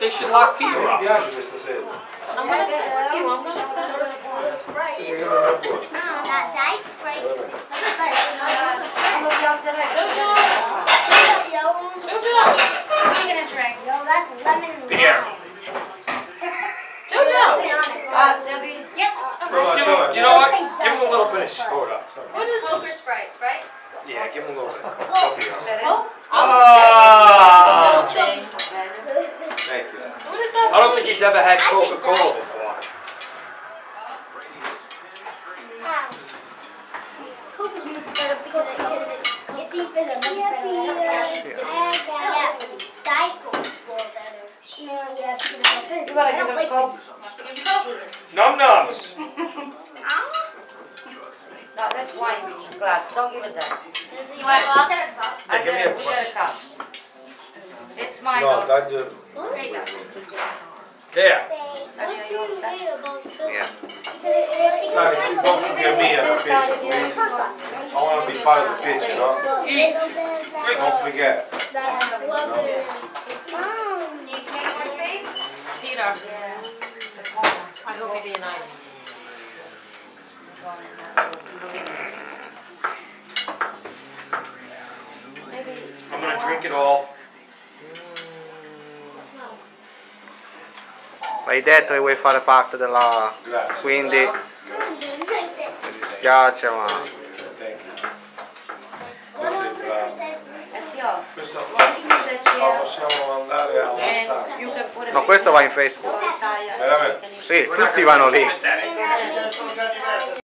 They should lock Peter Mi up. piace questa sede. I'm gonna sit with you. I'm gonna sit with you. Io non ho buono. That dike sprays. Quando vi alzerai. Jojo. Jojo. Taking a drink. No, that's lemon and Beer. lime. Jojo. Ah, Debbie. Yep. Prova, Give him, you know what? Give him a little bit of soda. What is Poker Sprite, Sprite? Yeah, give him a little bit. Thank you. What is that? I don't think he's ever had Coca-Cola before. Coke is much better because it, it, it deep is a much better. Yeah, Diet Coke's more better. No, yeah, because of the fizz. You gotta I don't give like him Coke. fizzy. Must have given Coke. Num nums. No, that's wine glass. Don't give it that. You want to walk it? I give me get a it. We get a cup. It's mine. No, don't- dagli... There you go. There. What do you say about fizz? Yeah. Sorry, don't forget me at the picture, please. I want to be part of the picture, no? Eat. Don't forget. That whoever is. Mom. Need to make more space? Peter. I hope you're being nice. I'm gonna drink it all. L'hai detto che vuoi fare parte della... Grazie. Quindi... Mi dispiace ma... Questo, ma questo va in Facebook. Veramente? Sì, tutti vanno lì.